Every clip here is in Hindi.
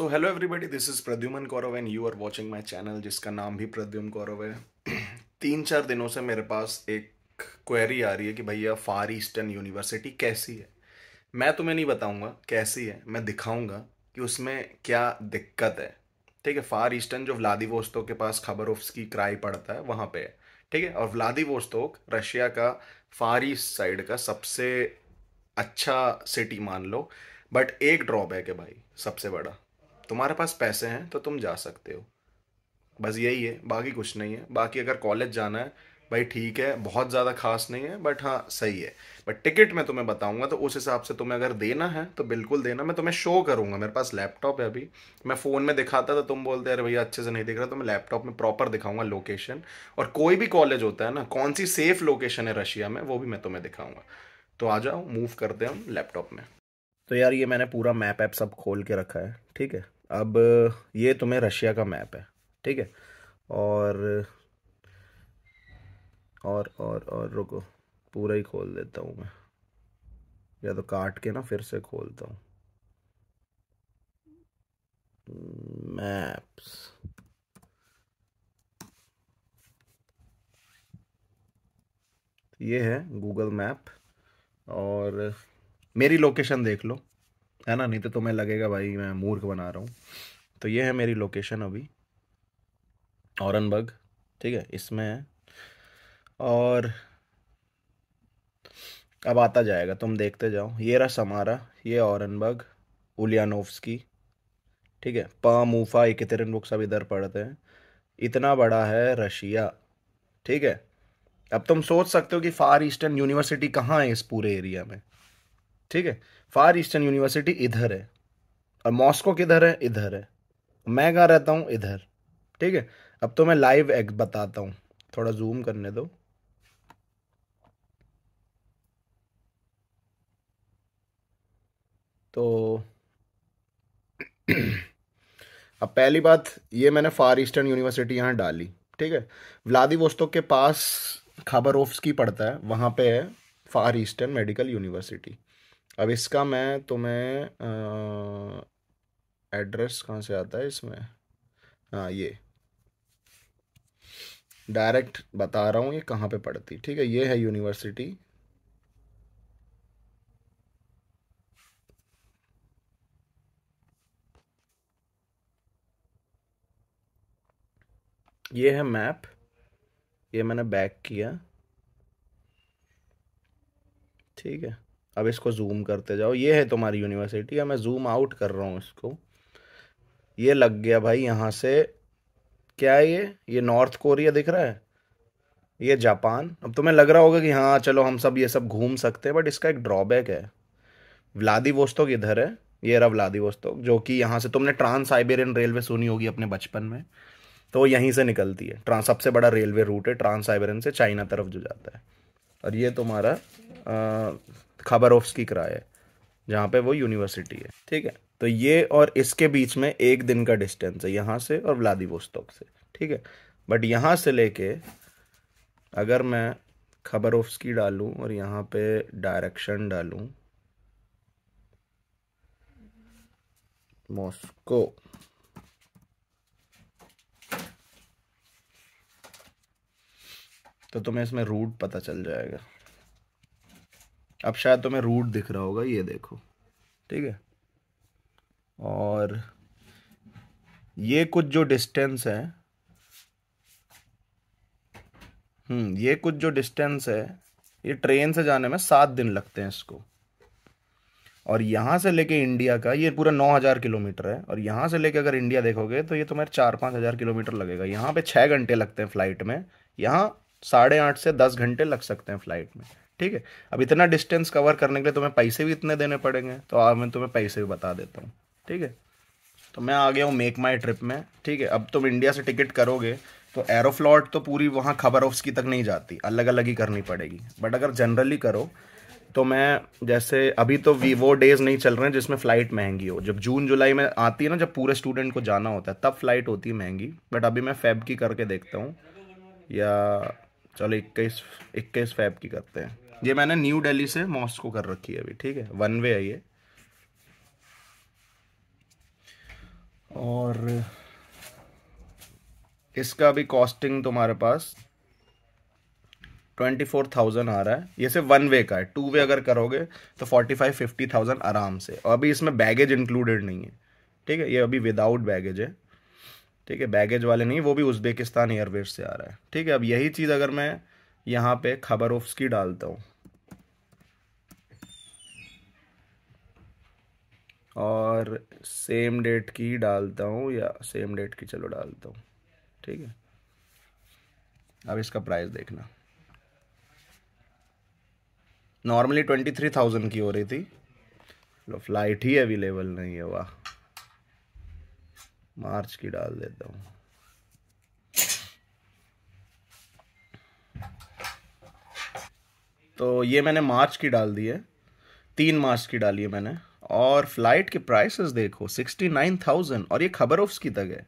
So hello everybody this is Pradyuman Kaurav and you are watching my channel जिसका नाम भी प्रद्युमन कौरव है। तीन चार दिनों से मेरे पास एक क्वेरी आ रही है कि भैया फार ईस्टर्न यूनिवर्सिटी कैसी है? मैं तुम्हें नहीं बताऊँगा कैसी है, मैं दिखाऊँगा कि उसमें क्या दिक्कत है। ठीक है फार ईस्टर्न जो व्लादिवोस्तोक के पास की क्राई पड़ता है, वहाँ पे है। ठीक है, और व्लादिवोस्तोक रशिया का फार ईस्ट साइड का सबसे अच्छा सिटी मान लो बट एक ड्रॉबैक है भाई, सबसे बड़ा। तुम्हारे पास पैसे हैं तो तुम जा सकते हो। बस यही है, बाकी कुछ नहीं है। बाकी अगर कॉलेज जाना है, भाई ठीक है, बहुत ज़्यादा खास नहीं है बट हाँ सही है। बट टिकट मैं तुम्हें बताऊँगा तो उस हिसाब से तुम्हें अगर देना है तो बिल्कुल देना। मैं तुम्हें शो करूँगा, मेरे पास लैपटॉप है अभी। मैं फ़ोन में दिखाता था तुम बोलते, अरे भैया, अच्छे से नहीं दिख रहा। तो मैं लैपटॉप में प्रॉपर दिखाऊँगा लोकेशन और कोई भी कॉलेज होता है ना, कौन सी सेफ़ लोकेशन है रशिया में, वो भी मैं तुम्हें दिखाऊँगा। तो आ जाओ मूव करते हैं हम लैपटॉप में। तो यार, ये मैंने पूरा मैप ऐप सब खोल के रखा है, ठीक है? अब ये तुम्हें रशिया का मैप है, ठीक है? और और और और रुको, पूरा ही खोल देता हूँ मैं। या तो काट के ना फिर से खोलता हूँ। मैप्स। ये है गूगल मैप, और मेरी लोकेशन देख लो। है ना? नहीं तो तुम्हें लगेगा, भाई, मैं मूर्ख बना रहा हूँ। तो ये है मेरी लोकेशन अभी। औरनबग ठीक है? इसमें है। और अब आता जाएगा। तुम देखते जाओ। ये रहा समारा ये औरनबग उलियानोव्सकी, ठीक है? पा, मूफा इकतरन बुक सब इधर पढ़ते हैं। इतना बड़ा है रशिया, ठीक है? अब तुम सोच सकते हो कि फार ईस्टर्न यूनिवर्सिटी कहाँ है इस पूरे एरिया में? ठीक है? फार ईस्टर्न यूनिवर्सिटी इधर है। और मॉस्को किधर है? इधर है। मैं कहाँ रहता हूँ? इधर। ठीक है? अब तो मैं लाइव एग बताता हूँ। थोड़ा जूम करने दो। तो अब पहली बात, ये मैंने फार ईस्टर्न यूनिवर्सिटी यहाँ डाली। ठीक है? व्लादिवोस्तोक के पास खाबरोफ्सकी पड़ता है। वहाँ पे है फार ईस्टर्न मेडिकल यूनिवर्सिटी अब इसका मैं तुम्हें एड्रेस कहाँ से आता है इसमें? हाँ ये। डायरेक्ट बता रहा हूँ ये कहाँ पे पढ़ती। ठीक है, ये है यूनिवर्सिटी। ये है मैप। ये मैंने बैक किया। ठीक है। अब इसको जूम करते जाओ। ये है तुम्हारी यूनिवर्सिटी अब मैं जूम आउट कर रहा हूँ इसको। ये लग गया भाई यहाँ से। क्या है ये? ये नॉर्थ कोरिया दिख रहा है? ये जापान अब तुम्हें लग रहा होगा कि हाँ चलो हम सब ये सब घूम सकते हैं बट इसका एक ड्रॉबैक है। व्लादिवोस्तोक इधर है। ये रहा व्लादिवोस्तोक जो कि यहाँ से तुमने ट्रांस साइबेरियन रेलवे सुनी होगी अपने बचपन में। तो वो यहीं से निकलती है। ट्रांस सबसे बड़ा रेलवे रूट है ट्रांस साइबेरियन से चाइना तरफ़ जो जाता है। और ये तुम्हारा की किराया है, जहाँ पे वो यूनिवर्सिटी है, ठीक है? तो ये और इसके बीच में एक दिन का डिस्टेंस है, यहाँ से और व्लादिवोस्तोक से, ठीक है? बट यहाँ से लेके, अगर मैं की डालूं और यहाँ पे डायरेक्शन डालूँ मॉस्को तो तुम्हें इसमें रूट पता चल जाएगा। अब शायद तुम्हें रूट दिख रहा होगा, ये देखो। ठीक है? और ये कुछ जो डिस्टेंस है हम्म ये कुछ जो डिस्टेंस है, ये ट्रेन से जाने में सात दिन लगते हैं इसको। और यहाँ से लेके इंडिया का, ये पूरा नौ हज़ार किलोमीटर है, और यहाँ से लेके अगर इंडिया देखोगे तो ये तुम्हारे चार पाँच हज़ार किलोमीटर लगेगा। यहाँ पे छः घंटे लगते हैं फ़्लाइट में, यहाँ साढ़े आठ से दस घंटे लग सकते हैं फ़्लाइट में। ठीक है? अब इतना डिस्टेंस कवर करने के लिए तुम्हें पैसे भी इतने देने पड़ेंगे। तो अब मैं तुम्हें पैसे भी बता देता हूँ। ठीक है? तो मैं आ गया हूँ मेक माई ट्रिप में। ठीक है? अब तुम इंडिया से टिकट करोगे तो एरोफ्लॉट तो पूरी वहाँ खबर ऑफ्स की तक नहीं जाती। अलग अलग ही करनी पड़ेगी। बट अगर जनरली करो तो मैं जैसे अभी तो वो डेज़ नहीं चल रहे हैं जिसमें फ़्लाइट महँगी हो। जब जून, जुलाई में आती है ना, जब पूरे स्टूडेंट को जाना होता है, तब फ़्लाइट होती है महँगी। बट अभी मैं फ़ैब की करके देखता हूँ। या चलो इक्कीस इक्कीस फ़ैब की करते हैं। ये मैंने न्यू दिल्ली से मॉस्को कर रखी है अभी, ठीक है? वन वे है ये। और इसका भी कॉस्टिंग तुम्हारे पास ट्वेंटी फोर थाउज़ेंड आ रहा है। ये सिर्फ़ वन वे का है। टू वे अगर करोगे तो फोर्टी फाइव फिफ्टी थाउज़ेंड आराम से। और अभी इसमें बैगेज इंक्लूडेड नहीं है। ठीक है? ये अभी विदाउट बैगेज है। ठीक है? बैगेज वाले नहीं, वो भी उज्बेकिस्तान एयरवेज से आ रहा है। ठीक है? अब यही चीज़ अगर मैं यहाँ पे खबर ऑफ्स की डालता हूँ। और सेम डेट की डालता हूँ या सेम डेट की चलो डालता हूँ। ठीक है? अब इसका प्राइस देखना। नॉर्मली ट्वेंटी थ्री थाउज़ेंड की हो रही थी। लो फ़्लाइट ही अवेलेबल नहीं है, वाह। मार्च की डाल देता हूँ। तो ये मैंने मार्च की डाल दी है। तीन मार्च की डाली है मैंने। और फ़्लाइट के प्राइसेस देखो सिक्सटी नाइन थाउज़ेंड और ये खबर ऑफ़ की तक है।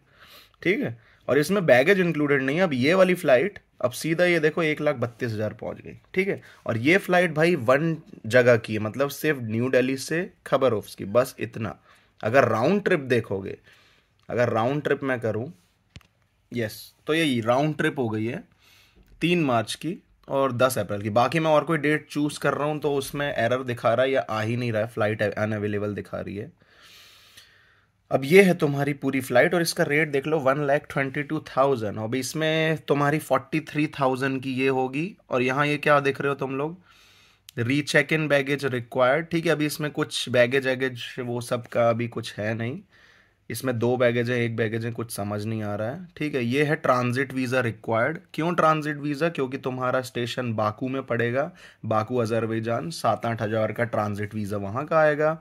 ठीक है? और इसमें बैगेज इंक्लूडेड नहीं है। अब ये वाली फ़्लाइट अब सीधा ये देखो, एक लाख बत्तीस हज़ार पहुँच गई। ठीक है? और ये फ़्लाइट भाई वन जगह की है मतलब सिर्फ़ न्यू दिल्ली से खबर ऑफ़ की बस इतना। अगर राउंड ट्रिप देखोगे, अगर राउंड ट्रिप मैं करूँ यस तो ये राउंड ट्रिप हो गई है, तीन मार्च की। और दस अप्रैल की। बाकी मैं और कोई डेट चूज़ कर रहा हूँ तो उसमें एरर दिखा रहा है या आ ही नहीं रहा है। फ़्लाइट अनअवेलेबल दिखा रही है। अब ये है तुम्हारी पूरी फ़्लाइट और इसका रेट देख लो one lakh twenty two thousand अब इसमें तुम्हारी फोर्टी थ्री थाउज़ेंड की ये होगी। और यहाँ ये क्या देख रहे हो तुम लोग? रीचेक इन बैगेज रिक्वायर्ड ठीक है, अभी इसमें कुछ बैगेज वैगेज वो सब का अभी कुछ है नहीं। इसमें दो बैगेज है, एक बैगेज है, कुछ समझ नहीं आ रहा है। ठीक है, ये है ट्रांजिट वीज़ा रिक्वायर्ड क्यों ट्रांजिट वीज़ा क्योंकि तुम्हारा स्टेशन बाकू में पड़ेगा, बाकू अजरबैजान, सात आठ हज़ार का ट्रांजिट वीज़ा वहाँ का आएगा।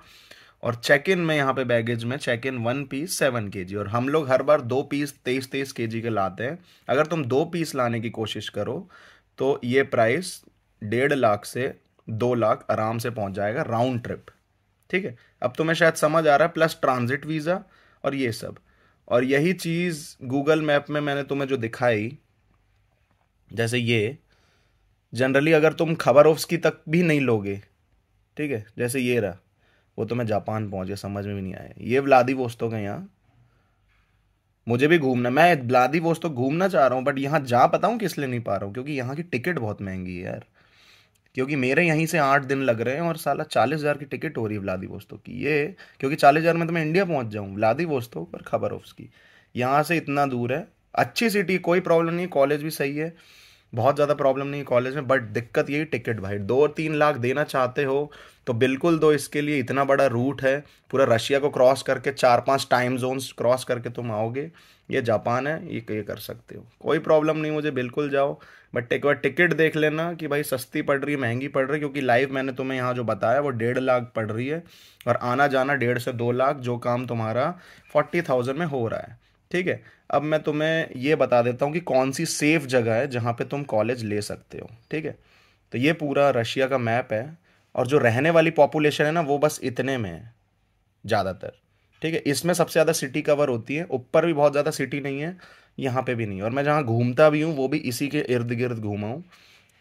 और चेक इन में यहाँ पे बैगेज में check in one piece seven K G और हम लोग हर बार दो पीस तेईस तेईस के जी के लाते हैं। अगर तुम दो पीस लाने की कोशिश करो तो ये प्राइस डेढ़ लाख से दो लाख आराम से पहुँच जाएगा राउंड ट्रिप ठीक है, अब तुम्हें शायद समझ आ रहा है प्लस ट्रांजिट वीज़ा और ये सब। और यही चीज़ गूगल मैप में मैंने तुम्हें जो दिखाई, जैसे ये जनरली अगर तुम खबर ऑफ्स की तक भी नहीं लोगे, ठीक है, जैसे ये रहा, वो तो मैं जापान पहुँच गया, समझ में भी नहीं आया। ये व्लादी वोस्तो का यहाँ। मुझे भी घूमना, मैं व्लादी वोस्तो घूमना चाह रहा हूँ बट यहाँ जा पता हूँ किस लिए नहीं पा रहा हूँ, क्योंकि यहाँ की टिकट बहुत महँगी है यार। क्योंकि मेरे यहीं से आठ दिन लग रहे हैं और साला चालीस हज़ार की टिकट हो रही है व्लादी वोस्तो की। ये, क्योंकि चालीस हज़ार में तो मैं इंडिया पहुँच जाऊँ व्लादी वोस्तो पर खबर उसकी। यहाँ से इतना दूर है। अच्छी सिटी, कोई प्रॉब्लम नहीं, कॉलेज भी सही है। बहुत ज़्यादा प्रॉब्लम नहीं कॉलेज में, बट दिक्कत यही टिकट भाई। दो तीन लाख देना चाहते हो तो बिल्कुल दो इसके लिए इतना बड़ा रूट है। पूरा रशिया को क्रॉस करके चार पाँच टाइम जोन्स क्रॉस करके तुम आओगे। ये जापान है, ये ये कर सकते हो। कोई प्रॉब्लम नहीं, मुझे बिल्कुल जाओ। बट एक बार टिकट देख लेना कि भाई सस्ती पड़ रही है, महँगी पड़ रही है, क्योंकि लाइव मैंने तुम्हें यहाँ जो बताया, वो डेढ़ लाख पड़ रही है। और आना जाना डेढ़ से दो लाख, जो काम तुम्हारा फोर्टी थाउज़ेंड में हो रहा है। ठीक है? अब मैं तुम्हें ये बता देता हूँ कि कौन सी सेफ़ जगह है जहाँ पे तुम कॉलेज ले सकते हो। ठीक है? तो ये पूरा रशिया का मैप है, और जो रहने वाली पॉपुलेशन है ना, वो बस इतने में है, ज़्यादातर। ठीक है? इसमें सबसे ज़्यादा सिटी कवर होती है। ऊपर भी बहुत ज़्यादा सिटी नहीं है। यहाँ पे भी नहीं और मैं जहाँ घूमता भी हूँ, वो भी इसी के इर्द गिर्द घूमा हूँ।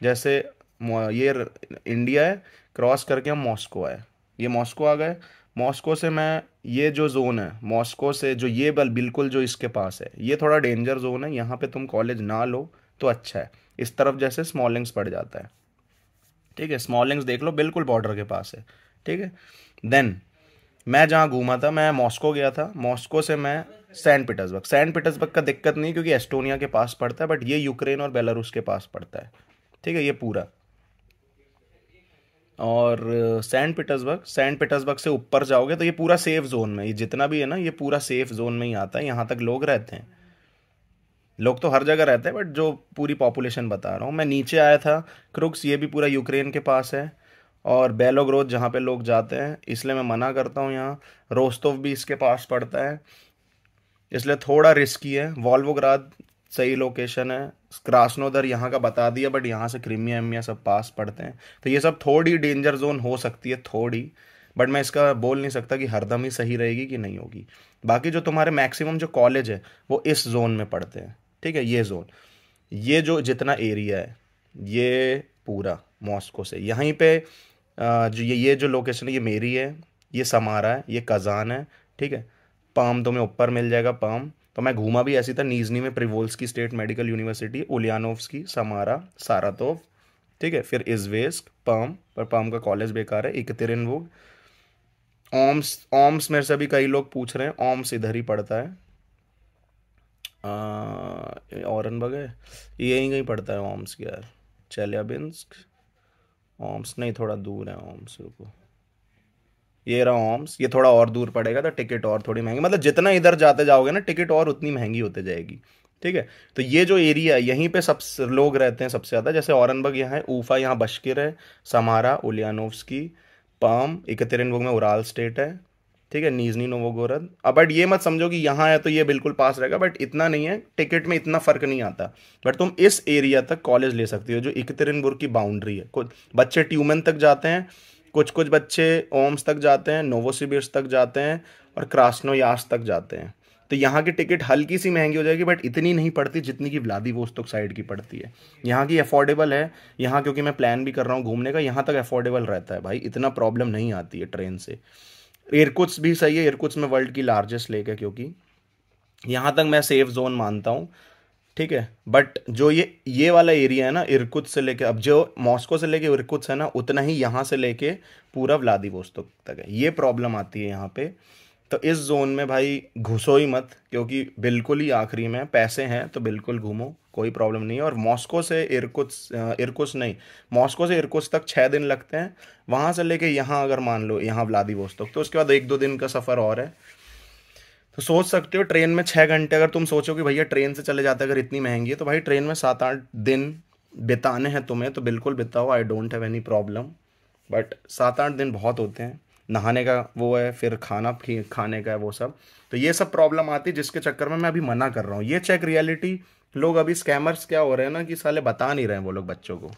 जैसे ये इंडिया है, क्रॉस करके हम मॉस्को आए। ये मॉस्को आ गए। मॉस्को से मैं, ये जो जोन है, मॉस्को से जो ये बल, बिल्कुल जो इसके पास है, ये थोड़ा डेंजर जोन है। यहाँ पे तुम कॉलेज ना लो तो अच्छा है। इस तरफ़ जैसे स्मॉलिंग्स पड़ जाता है। ठीक है, स्मॉलिंग्स देख लो, बिल्कुल बॉर्डर के पास है। ठीक है? देन मैं जहाँ घूमा था, मैं मॉस्को गया था। मॉस्को से मैं सैंट पीटर्सबर्ग। सैंट पीटर्सबर्ग का दिक्कत नहीं, क्योंकि एस्टोनिया के पास पड़ता है बट ये यूक्रेन और बेलारूस के पास पड़ता है। ठीक है, ये पूरा। और सैंट पीटर्सबर्ग सैंट पीटर्सबर्ग से ऊपर जाओगे तो ये पूरा सेफ़ जोन में, ये जितना भी है ना, ये पूरा सेफ़ जोन में ही आता है, यहाँ तक लोग रहते हैं। लोग तो हर जगह रहते हैं बट जो पूरी पॉपुलेशन बता रहा हूँ, मैं नीचे आया था क्रुक्स ये भी पूरा यूक्रेन के पास है, और बेलोग्रोथ जहाँ पे लोग जाते हैं, इसलिए मैं मना करता हूँ यहाँ, रोस्तोव भी इसके पास पड़ता है इसलिए थोड़ा रिस्की है। वॉल्वोग्राद सही लोकेशन है। क्रासनोदर यहाँ का बता दिया बट यहाँ से क्रीमिया एमिया सब पास पड़ते हैं। तो ये सब थोड़ी डेंजर जोन हो सकती है, थोड़ी। बट मैं इसका बोल नहीं सकता कि हरदम ही सही रहेगी कि नहीं होगी। बाकी जो तुम्हारे मैक्सिमम जो कॉलेज है, वो इस जोन में पढ़ते हैं। ठीक है? ये जोन ये जो जितना एरिया है, ये पूरा मॉस्को से। यहीं पे जो ये ये जो लोकेशन है, ये मेरी है, ये समारा है, ये कज़ान है। ठीक है? पाम तुम्हें ऊपर मिल जाएगा पाम तो मैं घूमा भी ऐसी था, नीजनी में प्रिवोल्स की स्टेट मेडिकल यूनिवर्सिटी ओलियानोव्स की समारा, सारातोव। ठीक है, फिर इजवेस्क पाम पर पाम का कॉलेज बेकार है इकतिरिनवुग ओम्स ओम्स मेरे से भी कई लोग पूछ रहे हैं, ओम्स इधर ही पड़ता है। है? यहीं कहीं पड़ता है ओम्स यार। चेलियाबिंस्क? ओम्स नहीं, थोड़ा दूर है ओम्स, रुको। ये रहा ओम्स ये थोड़ा और दूर पड़ेगा तो टिकट और थोड़ी महँगी। मतलब जितना इधर जाते जाओगे ना टिकट और उतनी महँगी होते जाएगी। ठीक है? तो ये जो एरिया है, यहीं पे सब लोग रहते हैं सबसे ज़्यादा। जैसे औरनबग यहाँ है, ऊफा, यहाँ बशकिर है, समारा, उलियानोव्सकी, पाम इकतरिनबुग में उराल स्टेट है। ठीक है? नीजनी, नोवोगोरद। अब बट ये मत समझो कि यहाँ है तो ये बिल्कुल पास रहेगा बट इतना नहीं है। टिकट में इतना फ़र्क नहीं आता। बट तुम इस एरिया तक कॉलेज ले सकती हो, जो इकतरिनबुर्ग की बाउंड्री है। बच्चे ट्यूमन तक जाते हैं कुछ कुछ बच्चे ओम्स तक जाते हैं नोवोसिबिर्स तक जाते हैं और क्रास्नोयास तक जाते हैं। तो यहाँ की टिकट हल्की सी महँगी हो जाएगी बट इतनी नहीं पड़ती जितनी की व्लादिवोस्तोक साइड की पड़ती है। यहाँ की अफोर्डेबल है, यहाँ क्योंकि मैं प्लान भी कर रहा हूँ घूमने का, यहाँ तक अफोर्डेबल रहता है। भाई, इतना प्रॉब्लम नहीं आती है ट्रेन से। एयरकुट्स भी सही है एयरकुट्स में वर्ल्ड की लार्जेस्ट लेक है क्योंकि यहाँ तक मैं सेफ़ जोन मानता हूँ। ठीक है? बट जो ये ये वाला एरिया है ना, इरकुत से लेके, अब जो मॉस्को से लेके इरकुत्स है ना, उतना ही यहाँ से लेके पूरा व्लादिवोस्तोक तक है। ये प्रॉब्लम आती है यहाँ पे। तो इस जोन में भाई घुसो ही मत, क्योंकि बिल्कुल ही आखिरी में पैसे हैं तो बिल्कुल घूमो, कोई प्रॉब्लम नहीं है। और मॉस्को से इरकुत्स इरकुस नहीं, मॉस्को से इरकुस तक छः दिन लगते हैं। वहाँ से लेके यहाँ अगर मान लो, यहाँ व्लादिवोस्तोक तो उसके बाद एक दो दिन का सफ़र और है। तो सोच सकते हो, ट्रेन में छः घंटे अगर तुम सोचो कि भैया ट्रेन से चले जाते अगर इतनी महँगी है तो भाई ट्रेन में सात आठ दिन बिताने हैं तुम्हें तो बिल्कुल बिताओ I don't have any problem but सात आठ दिन बहुत होते हैं। नहाने का वो है, फिर खाना खाने का है वो सब। तो ये सब प्रॉब्लम आती है, जिसके चक्कर में मैं अभी मना कर रहा हूँ। ये चेक रियलिटी लोग अभी स्कैमर्स क्या हो रहे हैं ना कि साले बता नहीं रहे हैं वो लोग बच्चों को।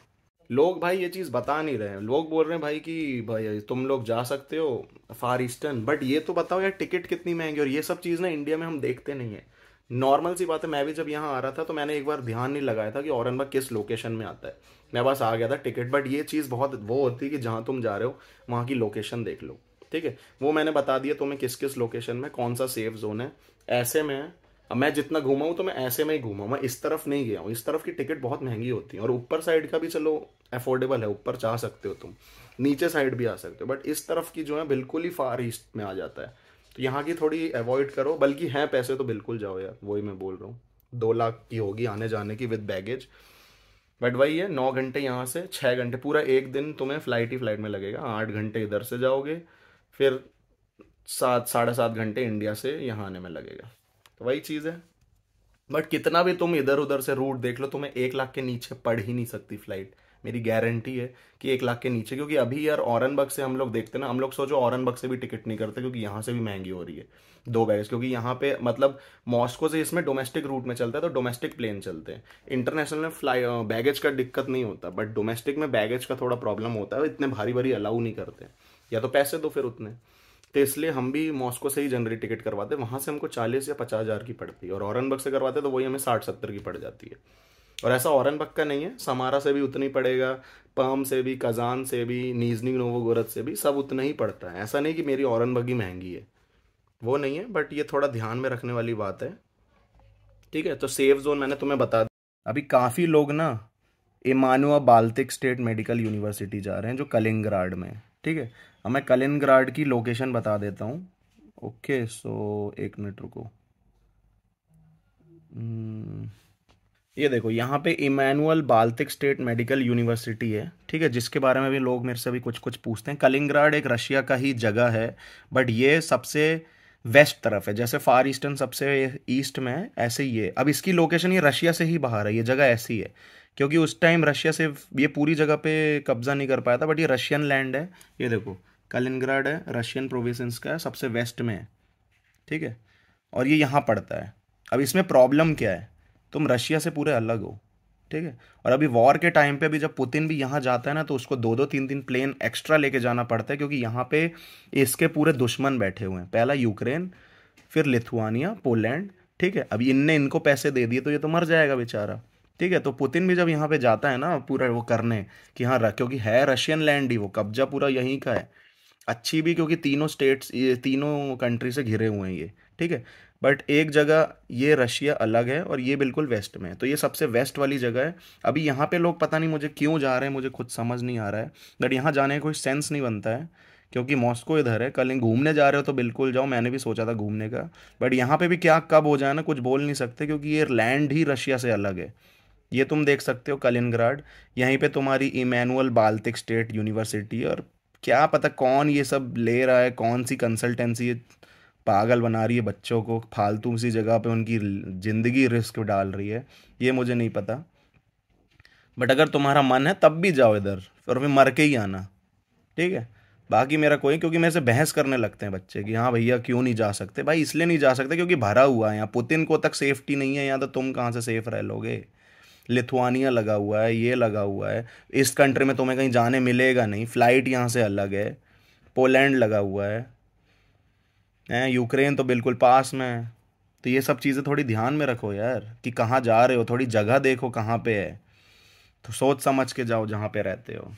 लोग भाई ये चीज़ बता नहीं रहे हैं। लोग बोल रहे हैं भाई कि भाई, तुम लोग जा सकते हो फार ईस्टर्न बट ये तो बताओ यार टिकट कितनी महँगी और ये सब चीज़ ना इंडिया में हम देखते नहीं है। नॉर्मल सी बात है, मैं भी जब यहाँ आ रहा था तो मैंने एक बार ध्यान नहीं लगाया था कि औरंगाबाद किस लोकेशन में आता है। मैं बस आ गया था टिकट बट ये चीज़ बहुत, वो होती है कि जहाँ तुम जा रहे हो, वहाँ की लोकेशन देख लो। ठीक है? वो मैंने बता दिया तुम्हें किस किस लोकेशन में, कौन सा सेफ़ जोन है। ऐसे में अब मैं जितना घूमा हूँ तो मैं ऐसे में ही घूमा मैं इस तरफ़ नहीं गया हूँ। इस तरफ़ की टिकट बहुत महँगी होती है। और ऊपर साइड का भी चलो अफोर्डेबल है। ऊपर जा सकते हो तुम। नीचे साइड भी आ सकते हो। बट इस तरफ़ की जो है, बिल्कुल ही फार ईस्ट में आ जाता है। तो यहाँ की थोड़ी अवॉइड करो। बल्कि हैं पैसे तो बिल्कुल जाओ यार। वही मैं बोल रहा हूँ। दो लाख की होगी आने जाने की विद बैगेज बट वही है, नौ घंटे यहाँ से छः घंटे। पूरा एक दिन तुम्हें फ़्लाइट ही फ़्लाइट में लगेगा। आठ घंटे इधर से जाओगे, फिर सात, साढ़े सात घंटे इंडिया से यहाँ आने में लगेगा। तो वही चीज़ है। बट कितना भी तुम इधर उधर से रूट देख लो, तुम्हें एक लाख के नीचे पड़ ही नहीं सकती फ़्लाइट मेरी गारंटी है कि एक लाख के नीचे, क्योंकि अभी यार औरनबग से हम लोग देखते ना, हम लोग सोचो औरनबग से भी टिकट नहीं करते, क्योंकि यहाँ से भी महँगी हो रही है। दो बैगेज क्योंकि यहाँ पे मतलब मॉस्को से इसमें डोमेस्टिक रूट में चलता है तो डोमेस्टिक प्लेन चलते हैं। इंटरनेशनल में फ्लाई बैगेज का दिक्कत नहीं होता बट डोमेस्टिक में बैगेज का थोड़ा प्रॉब्लम होता है, इतने भारी भारी अलाउ नहीं करते। या तो पैसे दो फिर उतने। तो इसलिए हम भी मॉस्को से ही जनरली टिकट करवाते हैं। वहाँ से हमको चालीस या पचास हज़ार की पड़ती है और औरनबग से करवाते तो वही हमें साठ, सत्तर की पड़ जाती है। और ऐसा औरनबग का नहीं है समारा से भी उतना पड़ेगा पम से भी कजान से भी नीजनी नोवोगोरत से भी, सब उतना ही पड़ता है। ऐसा नहीं कि मेरी औरनबग ही महँगी है। वो नहीं है बट ये थोड़ा ध्यान में रखने वाली बात है। ठीक है तो सेफ़ जोन मैंने तुम्हें बता दिया अभी काफ़ी लोग ना Immanuel Baltic State Medical University जा रहे हैं, जो कलिंगराड में ठीक है अब मैं कलिनग्राड की लोकेशन बता देता हूँ। ओके सो एक मिनट रुको। हम्म, ये देखो यहाँ पे Immanuel Baltic State Medical University है ठीक है जिसके बारे में भी लोग मेरे से भी कुछ कुछ पूछते हैं। कलिंगराड एक रशिया का ही जगह है बट ये सबसे वेस्ट तरफ़ है जैसे फार ईस्टर्न सबसे ईस्ट में है ऐसे ही है। अब इसकी लोकेशन ये रशिया से ही बाहर है ये जगह ऐसी है क्योंकि उस टाइम रशिया से ये पूरी जगह पे कब्जा नहीं कर पाया था बट ये रशियन लैंड है। ये देखो कलिनग्राड है, रशियन प्रोविंस का सबसे वेस्ट में है, ठीक है? और ये यहाँ पड़ता है। अब इसमें प्रॉब्लम क्या है? तुम रशिया से पूरे अलग हो, ठीक है? और अभी वॉर के टाइम पे भी जब पुतिन भी यहाँ जाता है ना तो उसको दो दो तीन तीन प्लेन एक्स्ट्रा लेके जाना पड़ता है, क्योंकि यहाँ पे इसके पूरे दुश्मन बैठे हुए हैं। पहला यूक्रेन, फिर लिथुआनिया, पोलैंड, ठीक है? अभी इनने इनको पैसे दे दिए तो ये तो मर जाएगा बेचारा, ठीक है? तो पुतिन भी जब यहाँ पे जाता है ना, पूरा वो करने, कि हाँ क्योंकि है रशियन लैंड ही वो, कब्जा पूरा यहीं का है। अच्छी भी, क्योंकि तीनों स्टेट्स ये तीनों कंट्री से घिरे हुए हैं ये, ठीक है? बट एक जगह ये रशिया अलग है और ये बिल्कुल वेस्ट में है। तो ये सबसे वेस्ट वाली जगह है। अभी यहाँ पे लोग पता नहीं मुझे क्यों जा रहे हैं, मुझे खुद समझ नहीं आ रहा है। बट यहाँ जाने का कोई सेंस नहीं बनता है, क्योंकि मॉस्को इधर है। कल घूमने जा रहे हो तो बिल्कुल जाओ, मैंने भी सोचा था घूमने का। बट यहाँ पे भी क्या, कब हो जाए ना, कुछ बोल नहीं सकते, क्योंकि ये लैंड ही रशिया से अलग है। ये तुम देख सकते हो कलिनग्राड। यहीं पे तुम्हारी इमैनुअल बाल्टिक स्टेट यूनिवर्सिटी और क्या पता कौन ये सब ले रहा है, कौन सी कंसल्टेंसी पागल बना रही है बच्चों को, फालतू सी जगह पे उनकी ज़िंदगी रिस्क डाल रही है, ये मुझे नहीं पता। बट अगर तुम्हारा मन है, तब भी जाओ इधर, और फिर मर के ही आना, ठीक है? बाकी मेरा कोई, क्योंकि मेरे से बहस करने लगते हैं बच्चे कि हाँ भैया क्यों नहीं जा सकते? भाई इसलिए नहीं जा सकते क्योंकि भरा हुआ है यहाँ, पुतिन को तक सेफ्टी नहीं है, यहाँ तो तुम कहाँ से सेफ़ रह लोगे? लिथुआनिया लगा हुआ है, ये लगा हुआ है। इस कंट्री में तुम्हें कहीं जाने मिलेगा नहीं। फ़्लाइट यहाँ से अलग है। पोलैंड लगा हुआ है। हैं, यूक्रेन तो बिल्कुल पास में है। तो ये सब चीज़ें थोड़ी ध्यान में रखो यार, कि कहाँ जा रहे हो। थोड़ी जगह देखो कहाँ पे है। तो सोच समझ के जाओ जहाँ पे रहते हो।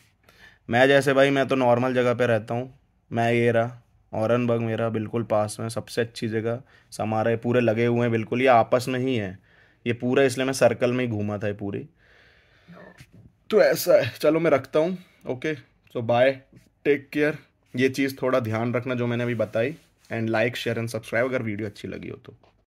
मैं जैसे भाई, मैं तो नॉर्मल जगह पे रहता हूँ। मैं ये रहा औरनबर्ग मेरा बिल्कुल पास में सबसे अच्छी जगह। समारे पूरे लगे हुए हैं बिल्कुल, ये आपस में ही है। ये पूरा इसलिए मैं सर्कल में ही घूमा था ये पूरी। तो ऐसा है। चलो मैं रखता हूँ। Okay so bye take care ये चीज़ थोड़ा ध्यान रखना जो मैंने अभी बताई। And like share and subscribe अगर वीडियो अच्छी लगी हो तो।